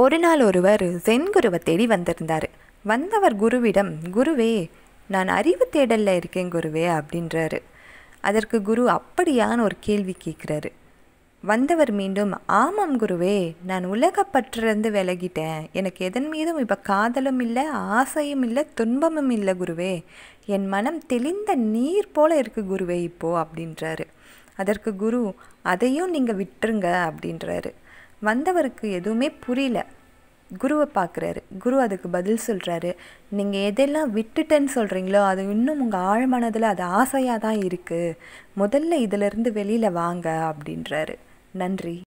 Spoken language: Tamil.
ஒரு நாள் ஒருவர் சென் குருவை தேடி வந்திருந்தார். வந்தவர் குருவிடம் குருவே நான் அறிவு தேடலில் இருக்கேன் குருவே அப்படின்றாரு. அதற்கு குரு அப்படியான்னு ஒரு கேள்வி கேட்குறாரு. வந்தவர் மீண்டும் ஆமாம் குருவே நான் உலகப்பற்றிலிருந்து விலகிட்டேன். எனக்கு எதன் மீதும் இப்போ காதலும் இல்லை ஆசையும் இல்லை துன்பமும் இல்லை குருவே. என் மனம் தெளிந்த நீர் போல இருக்கு குருவே இப்போது அப்படின்றாரு. அதற்கு குரு அதையும் நீங்கள் விட்டுருங்க அப்படின்றாரு. வந்தவருக்கு எதுவுமே புரியல. குருவை பார்க்குறாரு. குரு அதுக்கு பதில் சொல்கிறாரு நீங்கள் எதெல்லாம் விட்டுட்டேன்னு சொல்கிறீங்களோ அது இன்னும் உங்கள் ஆழமானதில் அது ஆசையாக தான் இருக்குது முதல்ல இதிலிருந்து வெளியில் வாங்க அப்படின்றாரு. நன்றி.